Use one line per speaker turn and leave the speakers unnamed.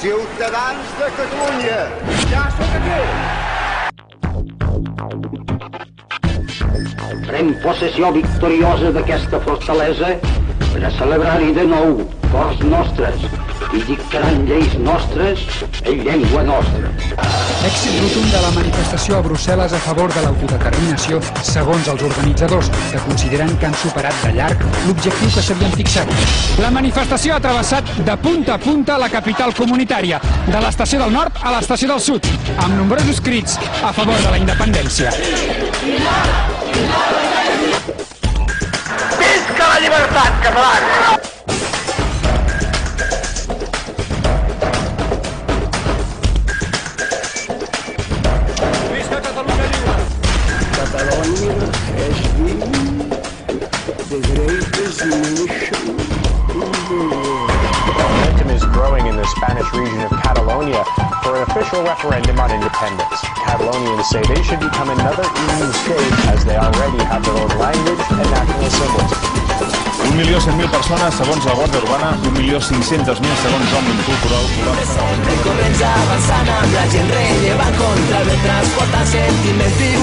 Ciutadans de Catalunya, ja sóc aquí!
Pren possessió victoriosa d'aquesta fortalesa per a celebrar-hi de nou cors nostres i dictaran lleis nostres en llengua nostra.
Rotund de la manifestació a Brussel·les a favor de l'autodeterminació, segons els organitzadors, que consideren que han superat de llarg l'objectiu que s'havien fixat. La manifestació ha travessat de punta a punta la capital comunitària, de l'estació del nord a l'estació del sud, amb nombrosos crits a favor de la independència.
Visca la llibertat, catalans!
Momentum is growing in the Spanish region of Catalonia for an official referendum on independence. Catalonians say they should become another EU state as they already have their own language and national symbols.
1.100.000 persones, segons la Guàrdia Urbana, 1.500.000 segons Òmnium Cultural.
Corrents avançant amb la gent rellevant contra el transport, sentiment, viurem